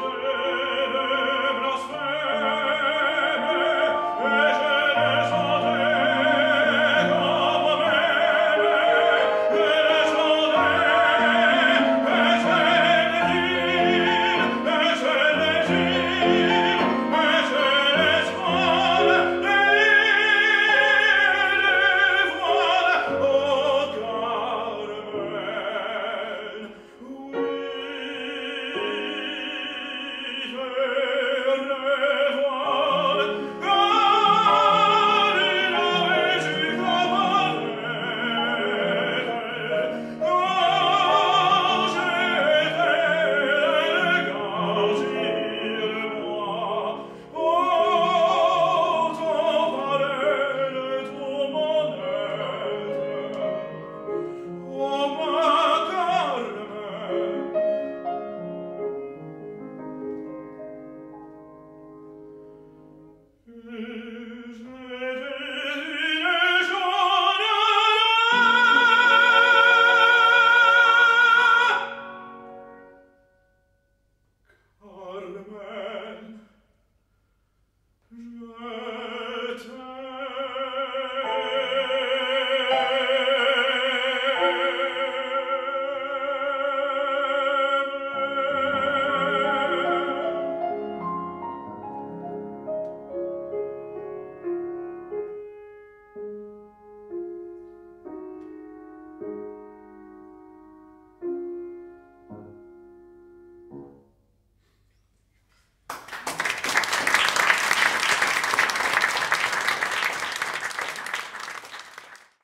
Amen.